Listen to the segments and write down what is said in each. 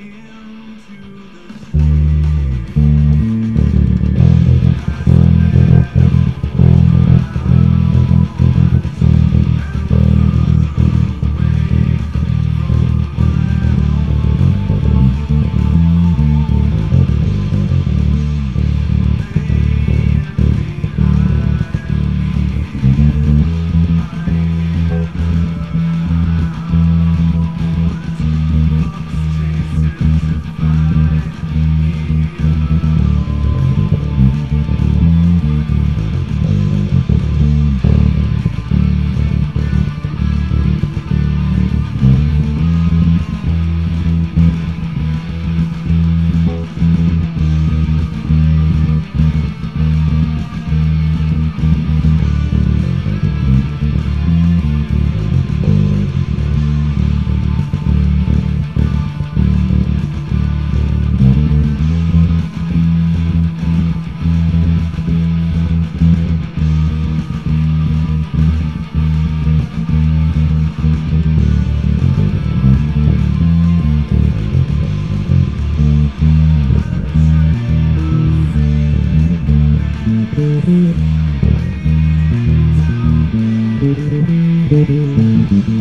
into the Thank you.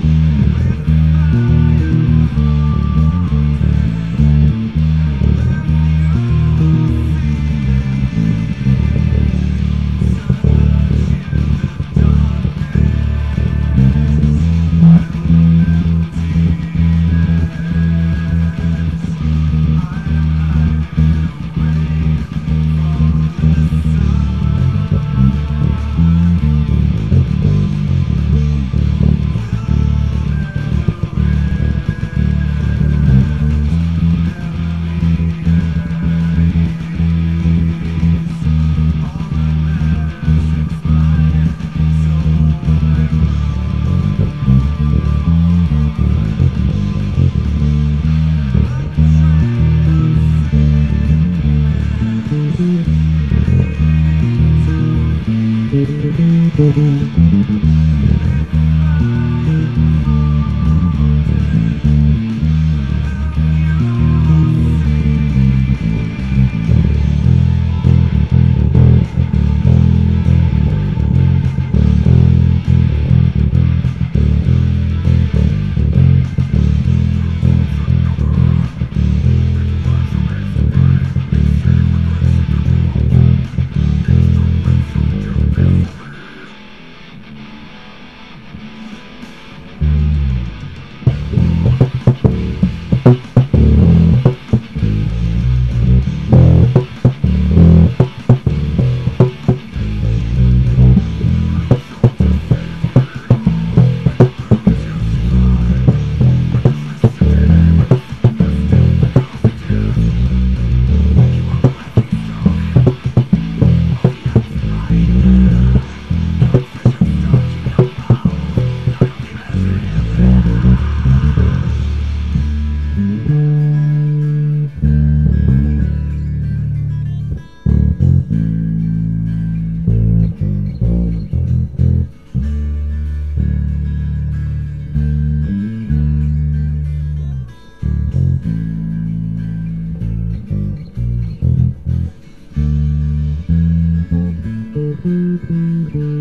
Mm-hmm.